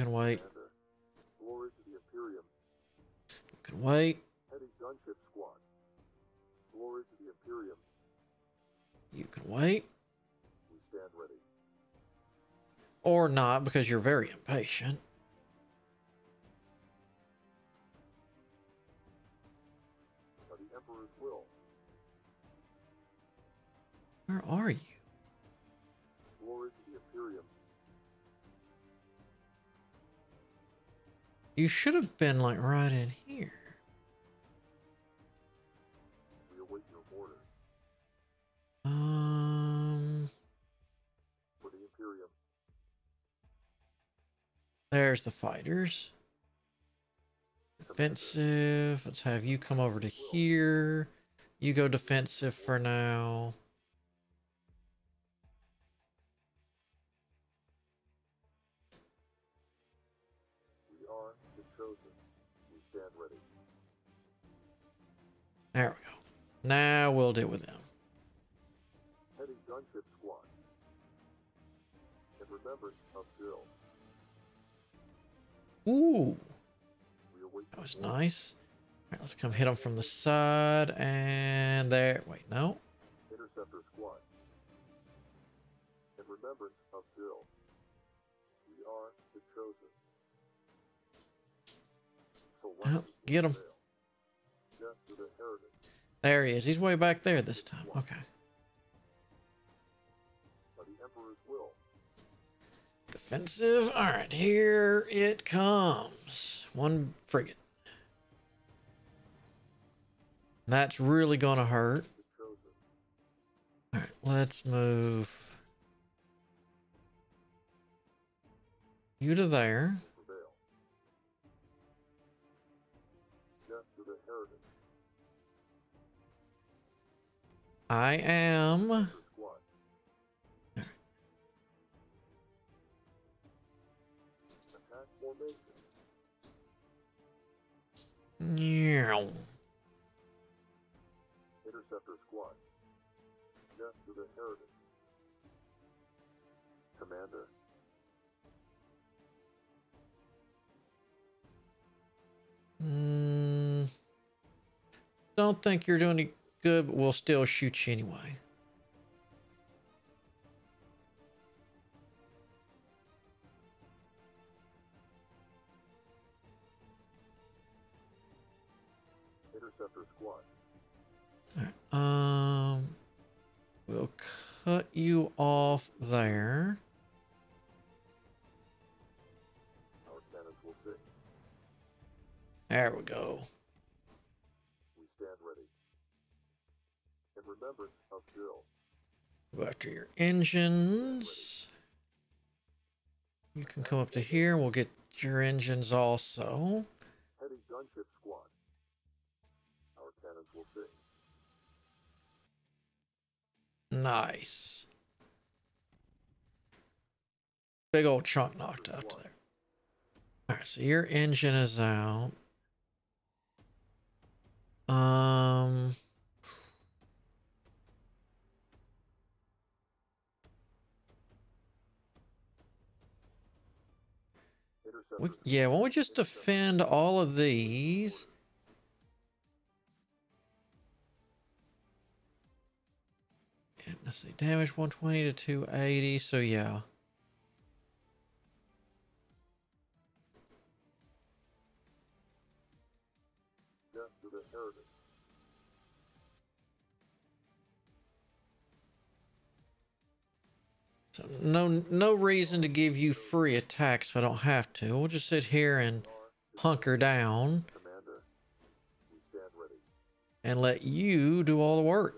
can wait. Commander. Glory to the Imperium. You can wait. Heading gunship squad. Glory to the Imperium. You can wait. We stand ready. Or not, because you're very impatient. By the Emperor's will. Where are you? You should have been like right in here. We await your orders. Um, For the Imperium. there's the fighters. Defensive. Let's have you come over to here. You go defensive for now. Are the chosen. We stand ready. There we go. Now we'll deal with them. Heading gunship squad. In remembrance of Jill. Ooh, that was nice. All right, let's come hit them from the side and there. Wait, no. Interceptor squad. In remembrance of Jill. Will get to heritage. There he is. He's way back there this time. Okay. Defensive. All right, here it comes. One frigate. That's really gonna hurt. All right, let's move you to there. I am. The squad. Attack formation. Meow. Interceptor squad. Death to the heritage. Commander. Mm, don't think you're doing any good, but we'll still shoot you anyway. Interceptor squad. Um, we'll cut you off there. Our cannons will sing. There we go. In remembrance of Jill. Go after your engines. You can come up to here. We'll get your engines also. Heading gunship squad. Our cannons will sing. Nice. Big old chunk knocked out there. All right, so your engine is out. Um, we, yeah, why don't we just defend all of these? And let's see, damage 120 to 280. So yeah. So no no reason to give you free attacks if I don't have to. We'll just sit here and hunker down and let you do all the work.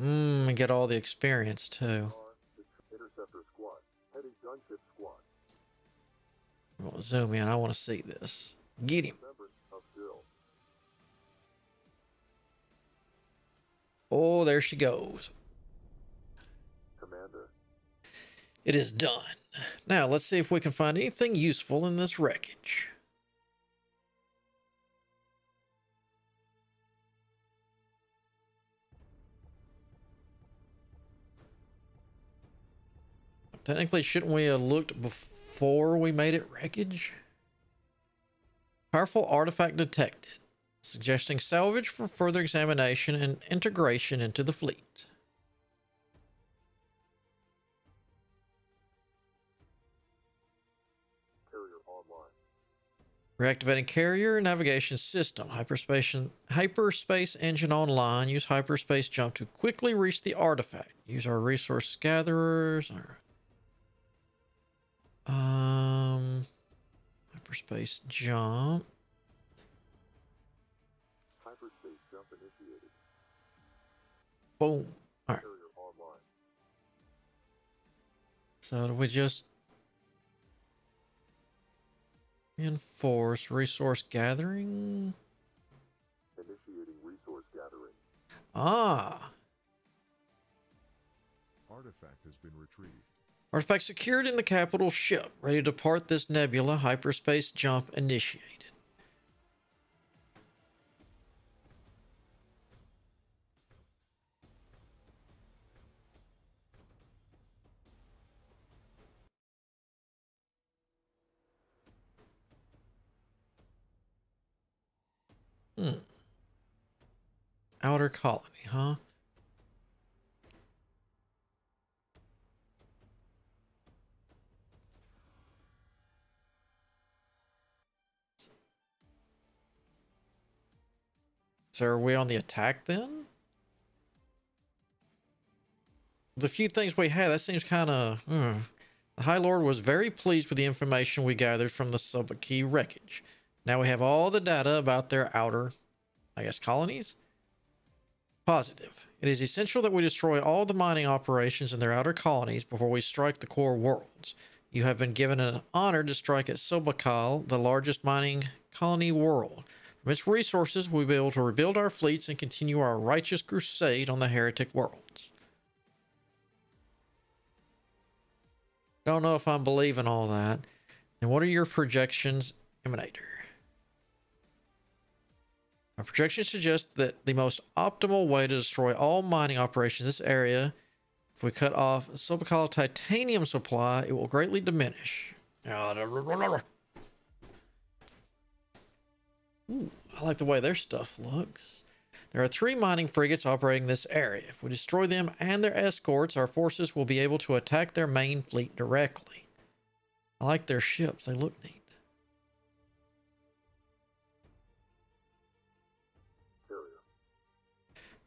Mmm, and get all the experience too. squad. Zoom in. I want to see this. Get him. Oh, there she goes. Commander. It is done. Now, let's see if we can find anything useful in this wreckage. Technically, shouldn't we have looked before we made it wreckage? Powerful artifact detected suggesting salvage for further examination and integration into the fleet. Reactivating carrier navigation system. Hyperspace, hyperspace engine online. Use hyperspace jump to quickly reach the artifact. Use our resource gatherers. Um, hyperspace jump. Boom. All right. So do we just enforce resource gathering? Initiating resource gathering. Ah. Artifact has been retrieved. Artifact secured in the capital ship. Ready to depart this nebula. Hyperspace jump initiated. Outer colony, huh? So are we on the attack then? The few things we had, that seems kind of. Hmm. The High Lord was very pleased with the information we gathered from the Subaki wreckage. Now we have all the data about their outer, I guess, colonies. Positive. It is essential that we destroy all the mining operations in their outer colonies before we strike the core worlds. You have been given an honor to strike at Sobakal, the largest mining colony world. From its resources, we'll be able to rebuild our fleets and continue our righteous crusade on the heretic worlds. Don't know if I'm believing all that. And what are your projections, Emanator? My projections suggest that the most optimal way to destroy all mining operations in this area, if we cut off Sobakal titanium supply, it will greatly diminish. Ooh, I like the way their stuff looks. There are three mining frigates operating this area. If we destroy them and their escorts, our forces will be able to attack their main fleet directly. I like their ships, they look neat.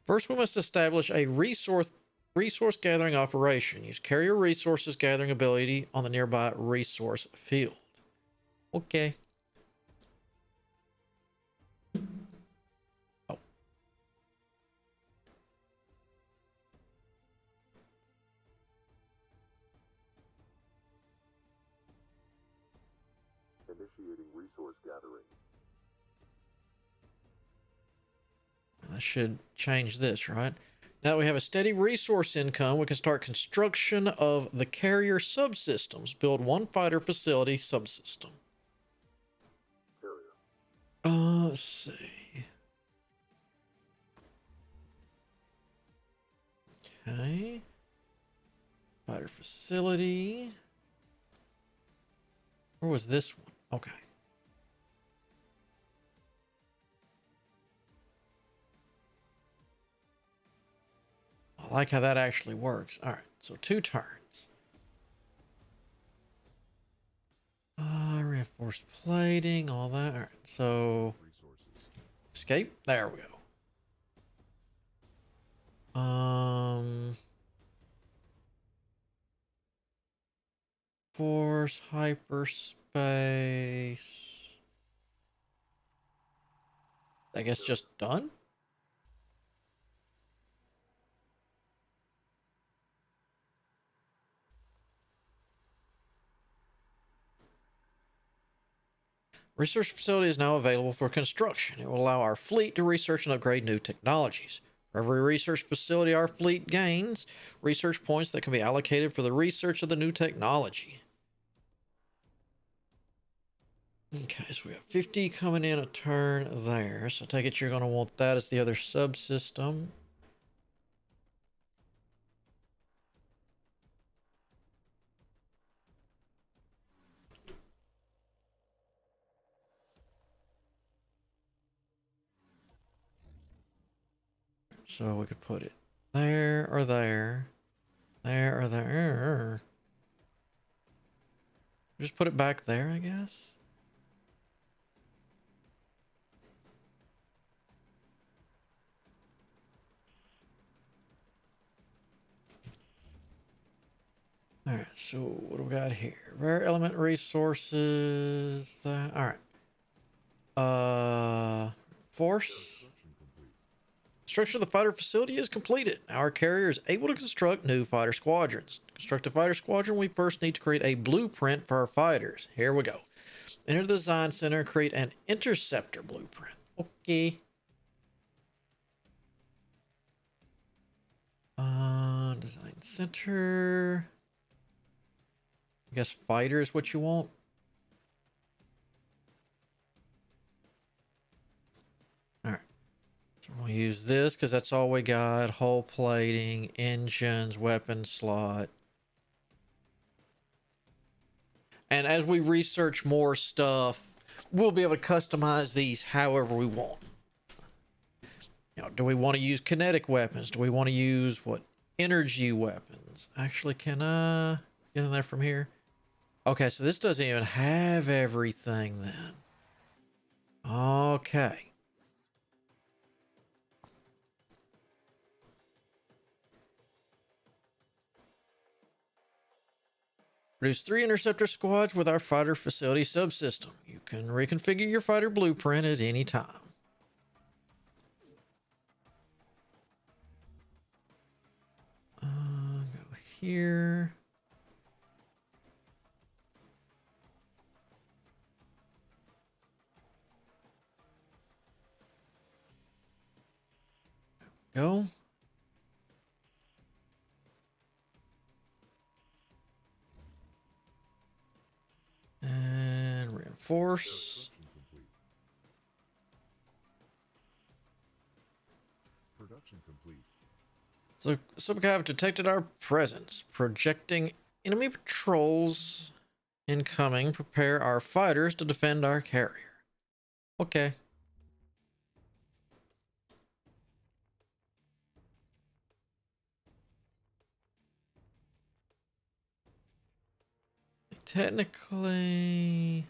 First, we must establish a resource resource gathering operation. Use carrier resources gathering ability on the nearby resource field. Okay. Should change this, right? Now that we have a steady resource income, we can start construction of the carrier subsystems. Build one fighter facility subsystem. Uh, let's see. Okay. Fighter facility. Where was this one? Okay. I like how that actually works. All right, so two turns. Uh, reinforced plating, all that. All right, so escape. There we go. Um, force hyperspace. I guess just done. Research facility is now available for construction. It will allow our fleet to research and upgrade new technologies. For every research facility our fleet gains, research points that can be allocated for the research of the new technology. Okay, so we have 50 coming in a turn there. So I take it you're going to want that as the other subsystem. So we could put it there or there, there or there. Just put it back there, I guess. All right, so what do we got here? Rare element resources. Uh, all right. Uh, force. Construction. Of the fighter facility is completed. Our carrier is able to construct new fighter squadrons. To construct a fighter squadron, we first need to create a blueprint for our fighters. Here we go. Enter the design center and create an interceptor blueprint. Okay. Uh, design center. I guess fighter is what you want. So we'll use this because that's all we got. Hull plating, engines, weapon slot. And as we research more stuff, we'll be able to customize these however we want. Do we want to use kinetic weapons? Do we want to use what energy weapons? Actually, can I get in there from here? Okay, so this doesn't even have everything then. Okay. Produce three interceptor squads with our fighter facility subsystem. You can reconfigure your fighter blueprint at any time. Uh, go here. Go. And reinforce. Construction complete. Production complete. So, Subcav detected our presence, projecting enemy patrols incoming. Prepare our fighters to defend our carrier. Okay. Technically.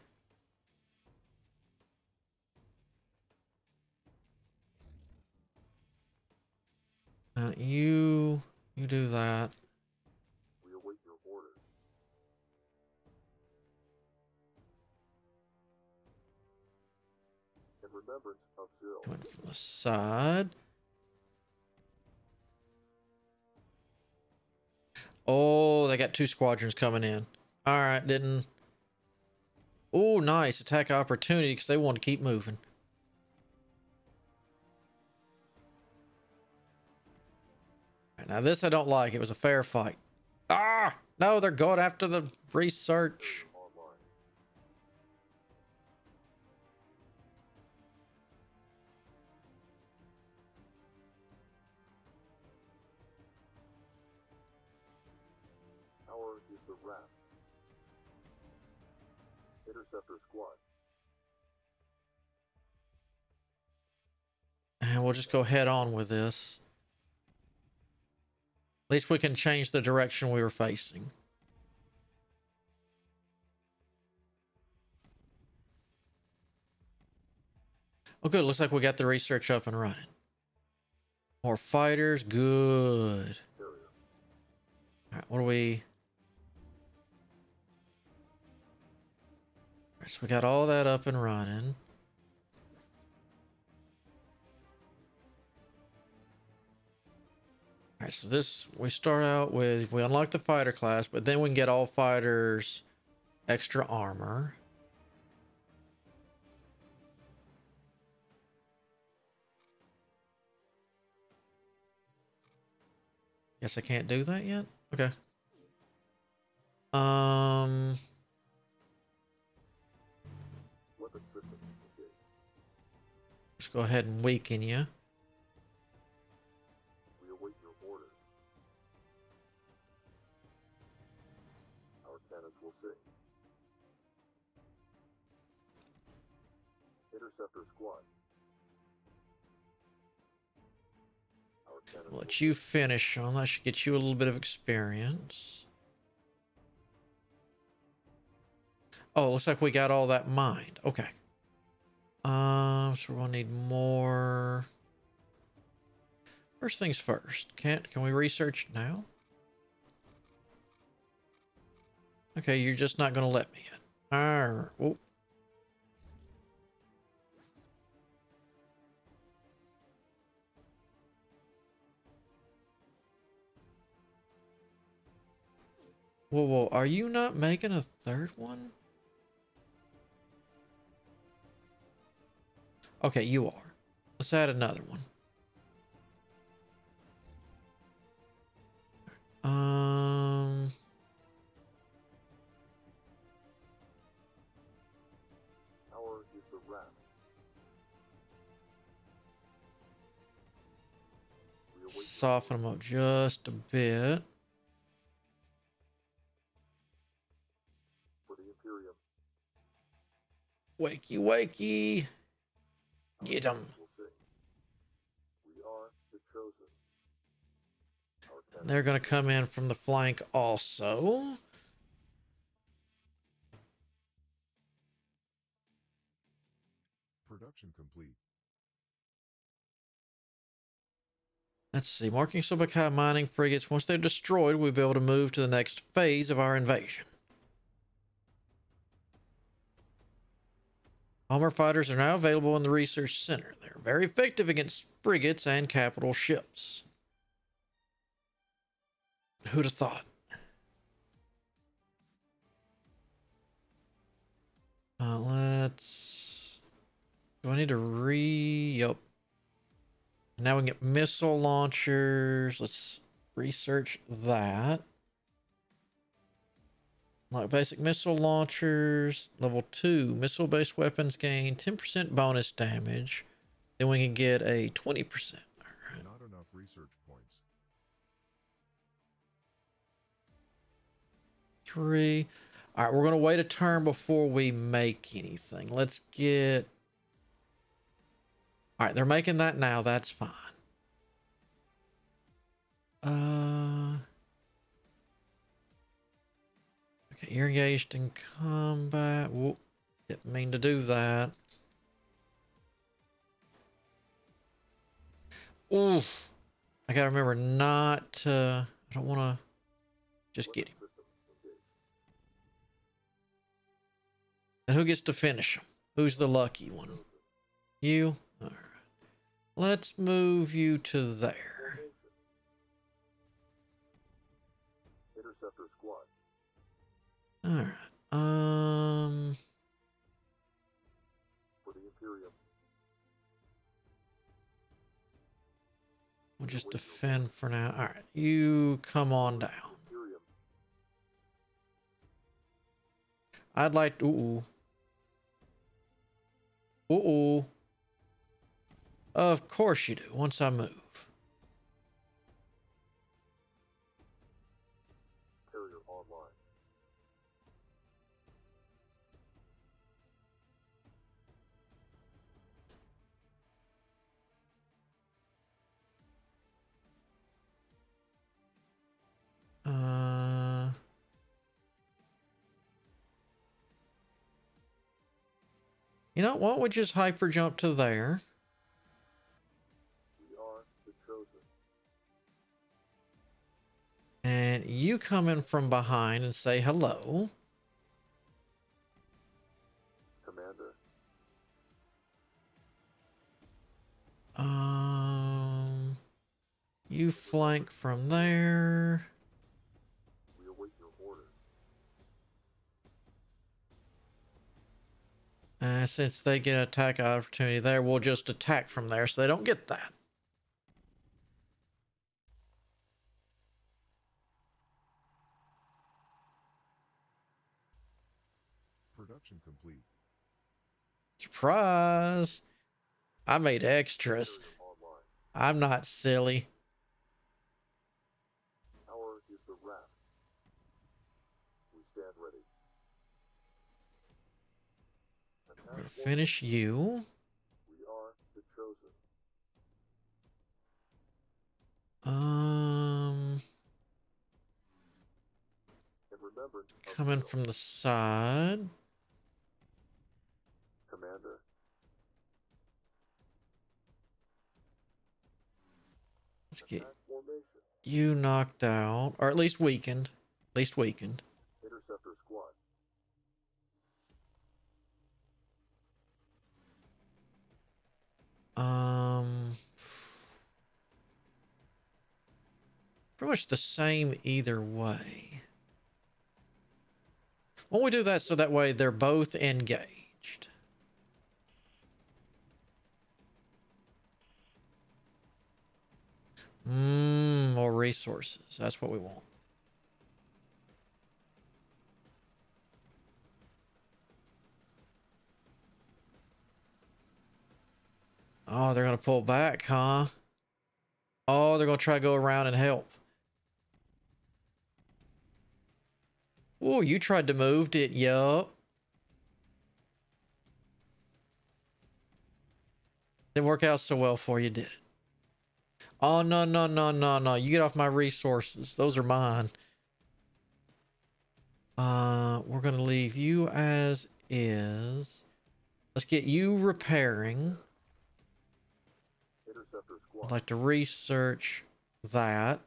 Uh, you you do that. We await your orders. In remembrance of Zill, Coming from the side. Oh, they got two squadrons coming in. All right, didn't. Oh, nice attack opportunity because they want to keep moving. Now this I don't like. It was a fair fight. Ah, no, they're going after the research. Interceptor squad. And we'll just go head on with this. At least we can change the direction we were facing. Oh, good. Looks like we got the research up and running. More fighters. Good. All right, what do we... All right, so we got all that up and running. All right, so this we start out with we unlock the fighter class, but then we can get all fighters extra armor. Guess I can't do that yet. Okay. Um. Let's go ahead and weaken you. We await your orders. Our cannons will sing. Interceptor squad. let you finish on. That should get you a little bit of experience. Oh, looks like we got all that mined. Okay. Um, so we're gonna need more. First things first. Can't can we research now? Okay, you're just not gonna let me in. Arr. Oh. Whoa, whoa, are you not making a third one? Okay, you are. Let's add another one. Um, Power is the raft. We await your soften them up just a bit. for the Imperium. Wakey, wakey. Get 'em. They're going to come in from the flank also. Production complete. Let's see. Marking Subakai mining frigates. Once they're destroyed, we'll be able to move to the next phase of our invasion. Bomber fighters are now available in the research center. They're very effective against frigates and capital ships. Who'd have thought? Uh, let's. Do I need to re? Yup. Now we can get missile launchers. Let's research that. Like basic missile launchers, level two, missile based weapons gain 10% bonus damage. Then we can get a 20%. Three. All right, we're going to wait a turn before we make anything. Let's get. All right, they're making that now. That's fine. Uh. Okay, you're engaged in combat. Whoop. Didn't mean to do that. Oof. I gotta remember not to. I don't want to. Just get him. And who gets to finish them? Who's the lucky one? You? All right. Let's move you to there. Interceptor squad. All right. Um, For the Imperium. we'll just defend for now. All right. You come on down. I'd like to. Ooh. Ooh. Of course you do. Once I move. Carrier online. You know, why don't we just hyper jump to there? We are the chosen. And you come in from behind and say hello. Commander. Um, you flank from there. Uh, since they get an attack opportunity there, we'll just attack from there so they don't get that. Production complete. Surprise! I made extras. I'm not silly. Finish you. Um. Coming from the side. Commander. Let's get you knocked out, or at least weakened. At least weakened. Much the same either way. Don't we do that so that way they're both engaged? Mmm, more resources. That's what we want. Oh, they're gonna pull back, huh? Oh, they're gonna try to go around and help. Oh, you tried to move, did yup. Didn't work out so well for you, did it? Oh no no no no no! You get off my resources. Those are mine. Uh, we're gonna leave you as is. Let's get you repairing. I'd like to research that.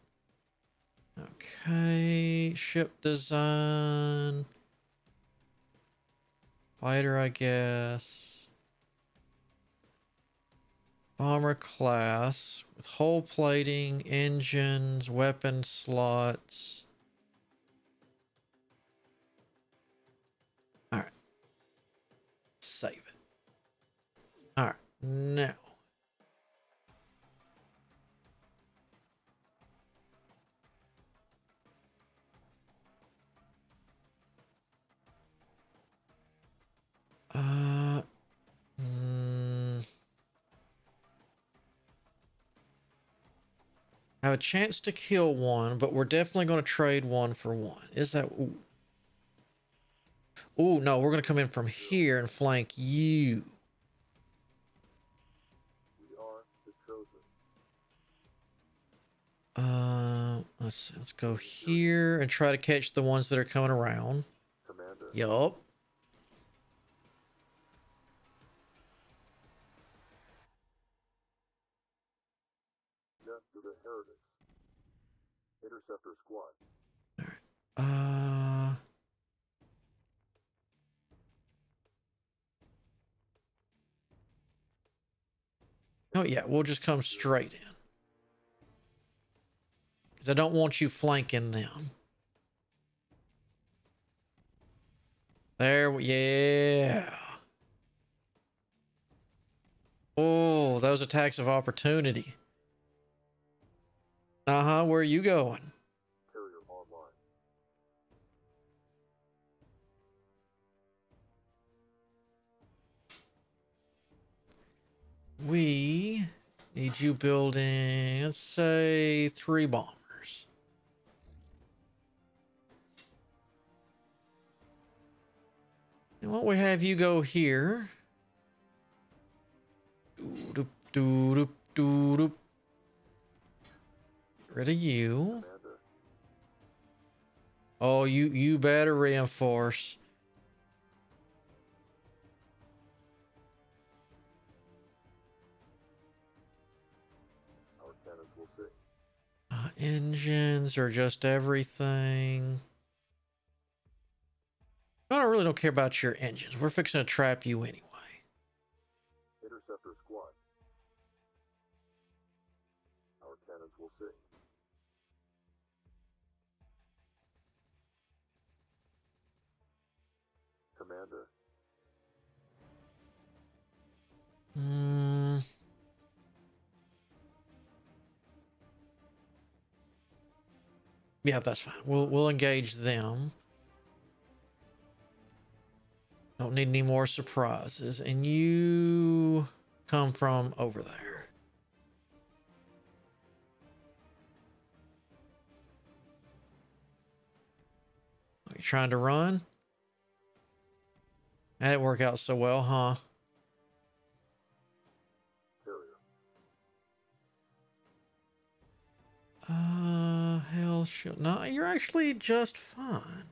Okay, ship design. Fighter, I guess. Bomber class with hull plating, engines, weapon slots. Alright. Save it. Alright, now. Uh, mm, have a chance to kill one, but we're definitely going to trade one for one. Is that? Ooh, no, we're going to come in from here and flank you. We are the chosen. Uh, let's let's go here and try to catch the ones that are coming around. Commander. Yup. Interceptor squad. Uh. Oh yeah, we'll just come straight in. Cause I don't want you flanking them. There, yeah. Oh, those attacks of opportunity. Uh huh. Where are you going? We need you building, let's say, three bombers. And don't we have you go here? Doo-doop, doo-doop, doo-doop. Get Rid of you. Oh, you you better reinforce. Engines are just everything. I don't really don't care about your engines. We're fixing to trap you anyway. Interceptor squad. Our cannons will sing. Commander. Hmm. Yeah, that's fine. We'll we'll engage them. Don't need any more surprises. And you come from over there. Are you trying to run? That didn't work out so well, huh? Uh, hell shoot. No, you're actually just fine.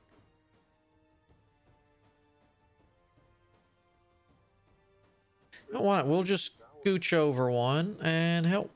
You don't want it. We'll just gooch over one and help.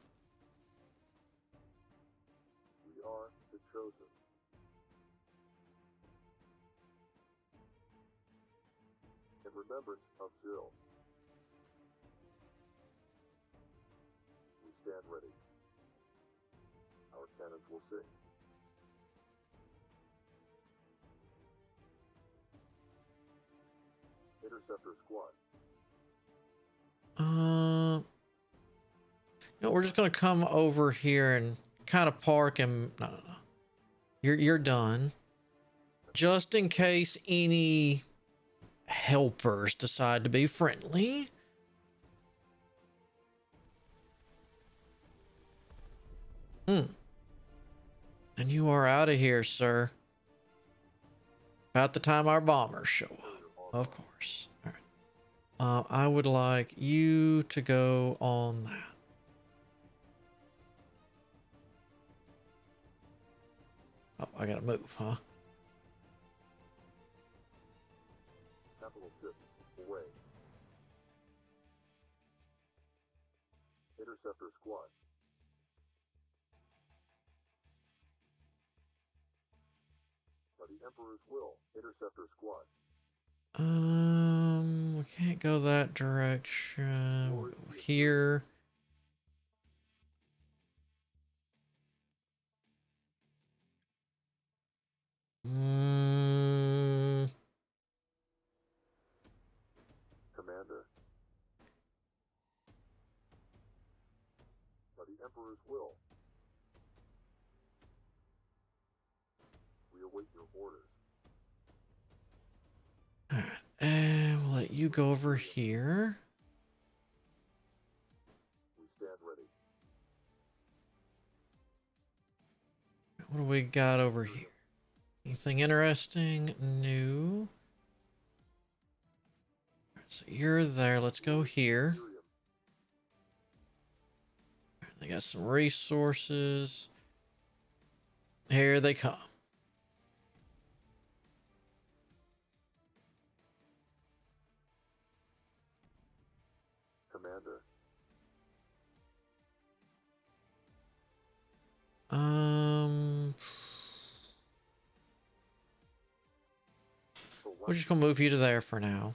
Know, we're just gonna come over here and kind of park and no, no, no. You're you're done. Just in case any helpers decide to be friendly. Hmm. And you are out of here, sir. About the time our bombers show up. Of course. All right. Uh, I would like you to go on that. Oh, I gotta move, huh? Interceptor squad. By the Emperor's will, Interceptor squad. Um, we can't go that direction. Here. Mm, Commander. By the Emperor's will. We await your orders. alright, and we'll let you go over here. We stand ready. What do we got over here? Anything interesting? New. So you're there. Let's go here. They got some resources. Here they come. Commander. Um, we're just gonna move you to there for now.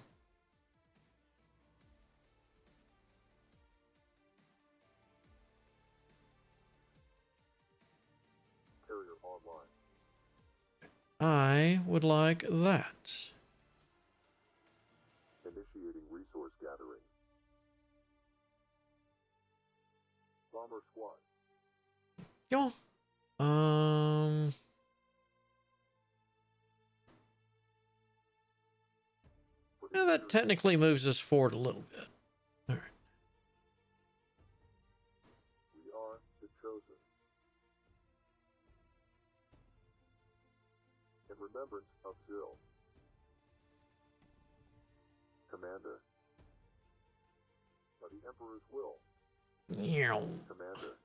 I would like that. Initiating resource gathering. Bomber squad. Yo. Um. Yeah, that technically moves us forward a little bit. All right. We are the chosen. In remembrance of Zil. Commander. By the Emperor's will. Meow. Commander.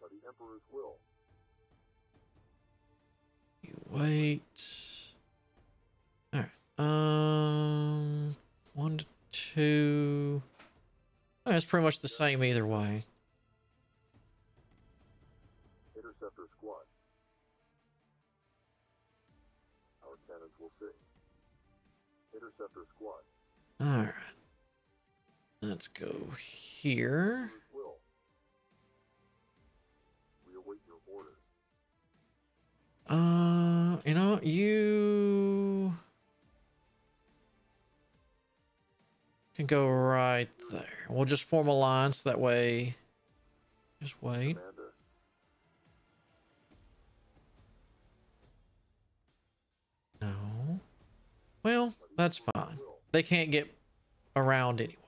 By the Emperor's will. You wait. Um, one to two. Oh, it's pretty much the same either way. Interceptor squad. Our cannons will. Interceptor squad. All right. Let's go here. Right there. We'll just form a line so that way. Just wait. No. Well, that's fine. They can't get around anyway.